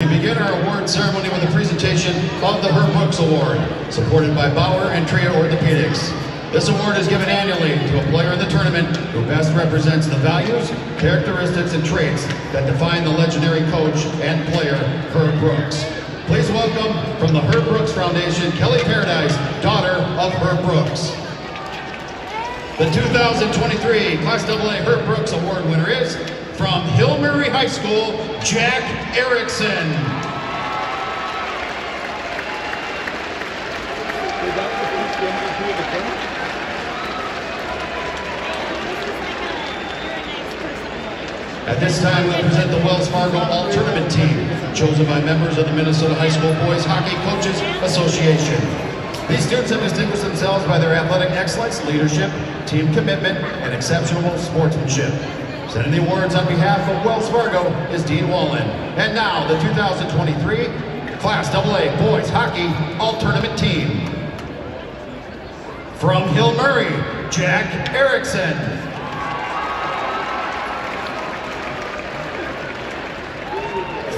We begin our award ceremony with a presentation of the Herb Brooks Award, supported by Bauer and Tria Orthopedics. This award is given annually to a player in the tournament who best represents the values, characteristics, and traits that define the legendary coach and player Herb Brooks. Please welcome from the Herb Brooks Foundation, Kelly Paradise, daughter of Herb Brooks. The 2023 Class AA Herb Brooks Award winner is from Hill High School, Jack Erickson. At this time, we'll present the Wells Fargo All Tournament team, chosen by members of the Minnesota High School Boys Hockey Coaches Association. These students have distinguished themselves by their athletic excellence, leadership, team commitment, and exceptional sportsmanship. Presenting the awards on behalf of Wells Fargo is Dean Wallen. And now, the 2023 Class AA Boys Hockey All Tournament team. From Hill Murray, Jack Erickson.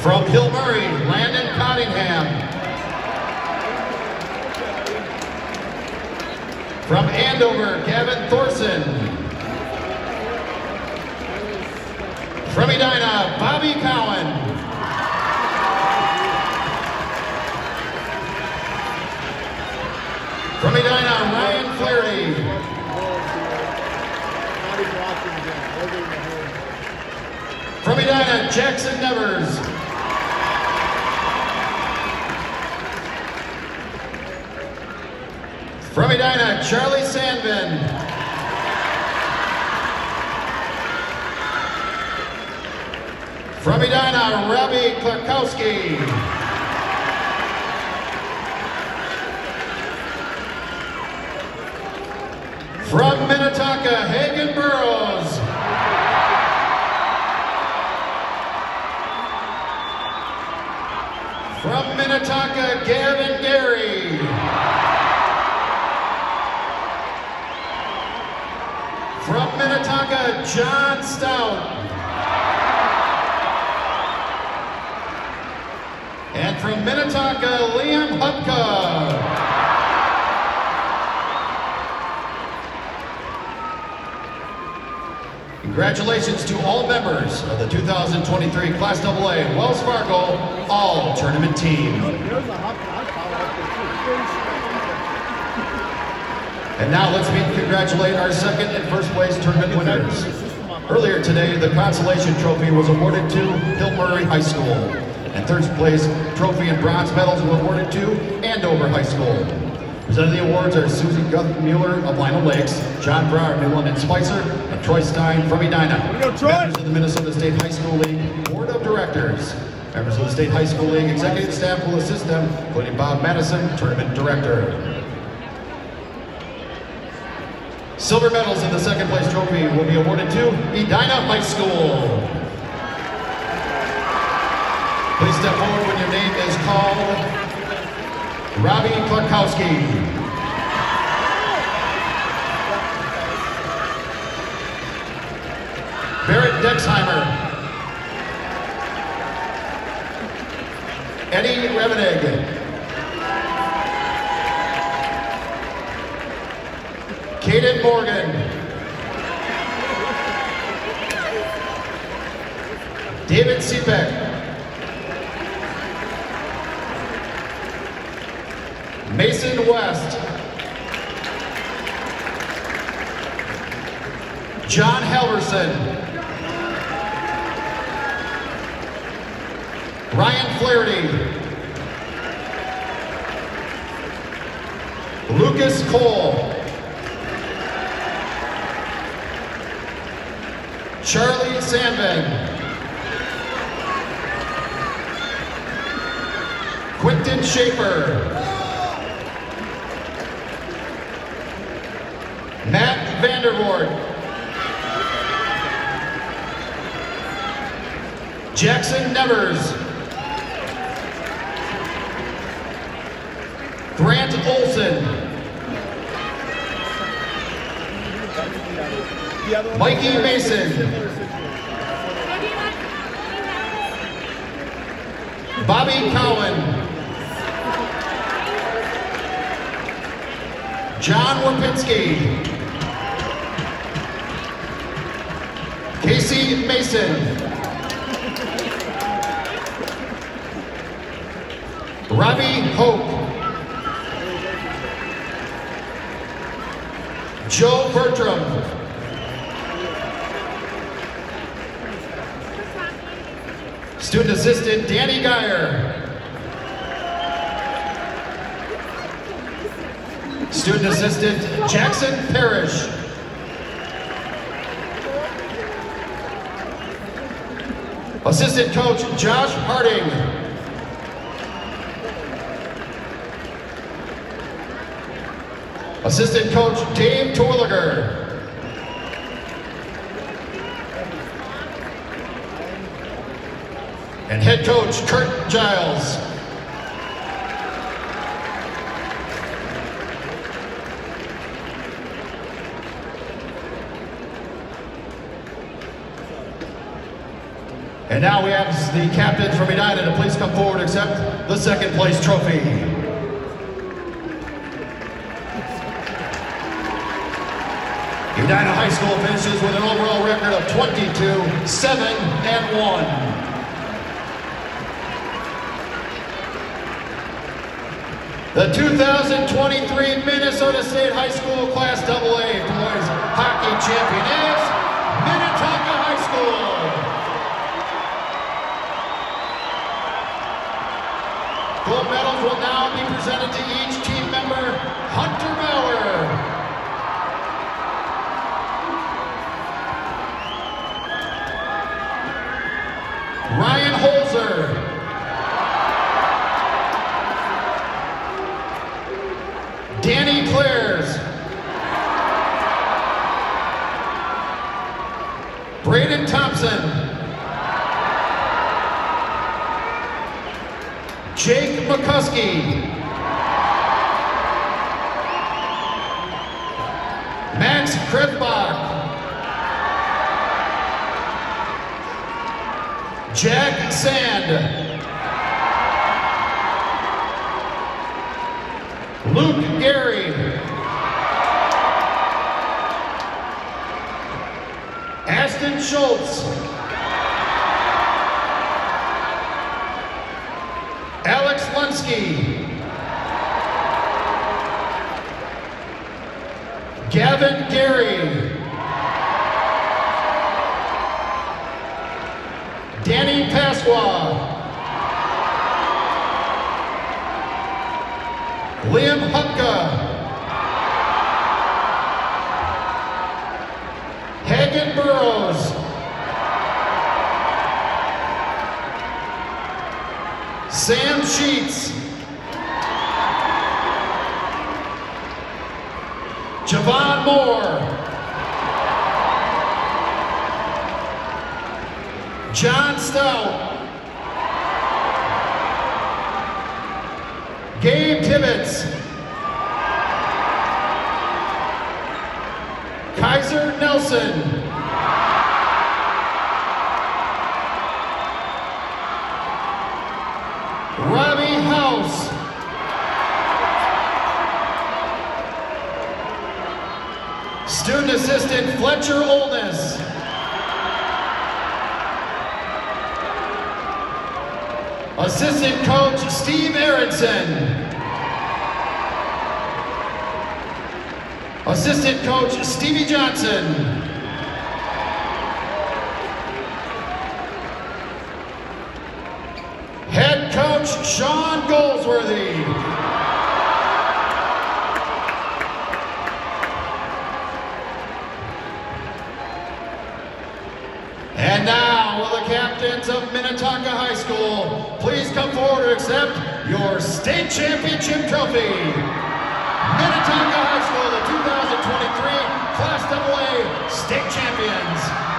From Hill Murray, Landon Cottingham. From Andover, Gavin Thorson. From Edina, Bobby Cowan. From Edina, Ryan Flaherty. From Edina, Jackson Nevers. From Edina, Charlie Sandvin. From Edina, Robbie Klarkowski. From Minnetonka, Hagen Burrows. From Minnetonka, Gavin Gary. From Minnetonka, John Stout. And from Minnetonka, Liam Hupka. Congratulations to all members of the 2023 Class AA Wells Fargo All Tournament Team. And now let's meet and congratulate our second and first place tournament winners. Earlier today, the consolation trophy was awarded to Hill Murray High School. And third place trophy and bronze medals were awarded to Andover High School. Presenting the awards are Susie Guth Mueller of Lino Lakes, John Brower, of New London-Spicer, and Troy Stein from Edina. go, Troy! Members of the Minnesota State High School League Board of Directors. Members of the State High School League executive staff will assist them, including Bob Madison, Tournament Director. Silver medals in the second place trophy will be awarded to Edina High School. Please step forward when your name is called. Robbie Klarkowski. Barrett Dexheimer. Eddie Revenig. Kaden Morgan. David Sepek. Mason West. John Halverson. Ryan Flaherty. Lucas Cole. Charlie Sandman. Quentin Schaefer. Matt Vandervoort. Jackson Nevers. Grant Olson. Mikey Mason. Bobby Cowan. John Wapinski. Casey Mason. Robbie Hope. Joe Bertram. Student Assistant Danny Geyer. Student Assistant Jackson Parrish. Assistant Coach Josh Harding. Assistant Coach Dave Torliger. And head coach Curt Giles. And now we have the captains from Edina to please come forward and accept the second place trophy. Edina High School finishes with an overall record of 22, 7, and 1. The 2023 Minnesota State High School Class AA Boys Hockey Champion is will now be presented to each team member. Hunter Bauer. Ryan Holzer. Danny Clares. Braden Thompson. McCuskey. Max Krebbach. Jack Sand. Lunsky. Gavin Gary. Danny Pasqua. Liam Hupka. Hagen Burrows. Sam Sheets. John Stout. Gabe Tibbetts. Kaiser Nelson. Robbie House. Student Assistant Fletcher Oldness. Assistant Coach Steve Aronson. Assistant Coach Stevie Johnson. Head Coach Sean Goldsworthy. And now, will the captains of Minnetonka High School please come forward to accept your state championship trophy. Minnetonka High School, the 2023 Class AA state champions.